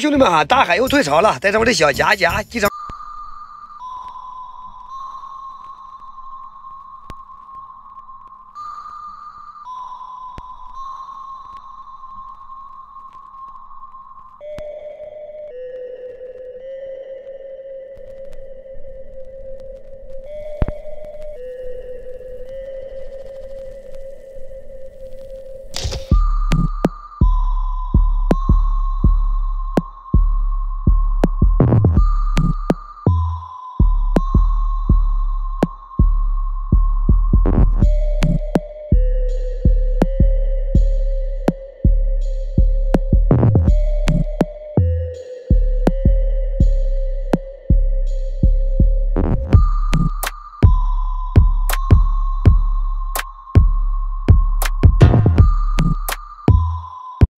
兄弟们啊，大海又退潮了，带上我的小夹夹，系上。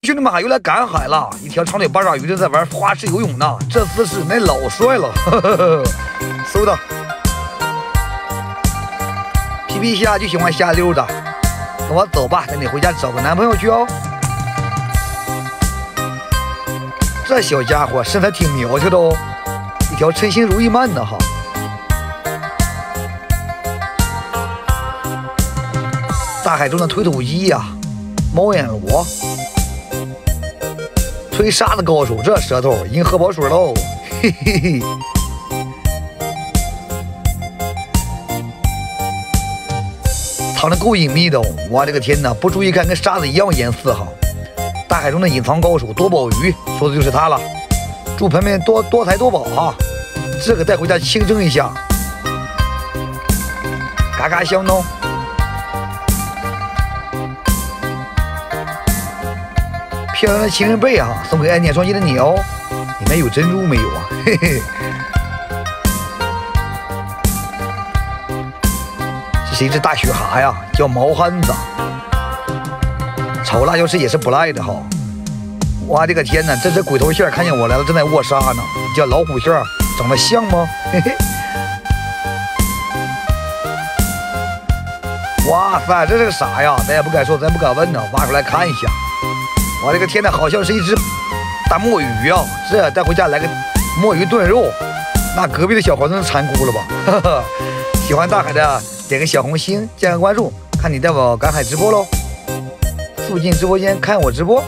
兄弟们，又来赶海了！一条长腿八爪鱼正在玩花式游泳呢，这姿势那老帅了，收到。皮皮虾就喜欢瞎溜达，跟我走吧，带你回家找个男朋友去哦。这小家伙身材挺苗条的哦，一条称心如意鳗呢哈。大海中的推土机呀，猫眼螺。吹沙子高手，这舌头已经喝饱水喽，嘿嘿嘿。藏的够隐秘的，我的个天哪！不注意看，跟沙子一样颜色哈。大海中的隐藏高手多宝鱼，说的就是它了。祝盆盆多多财多宝哈，这个带回家清蒸一下，嘎嘎香哦。漂亮的情人背啊，送给爱念双击的你哦。里面有珍珠没有啊？嘿嘿。这是一只大雪蛤呀，叫毛憨子。炒辣椒丝也是不赖的哈。我的个天哪，这只鬼头线看见我来了，正在卧沙呢。叫老虎线，长得像吗？嘿嘿。哇塞，这是个啥呀？咱也不敢说，咱不敢问呢。挖出来看一下。我的个天呐，好像是一只大墨鱼啊！这带回家来个墨鱼炖肉，那隔壁的小黄都馋哭了吧？喜欢大海的点个小红心，加个关注，看你带我赶海直播喽！附近直播间看我直播。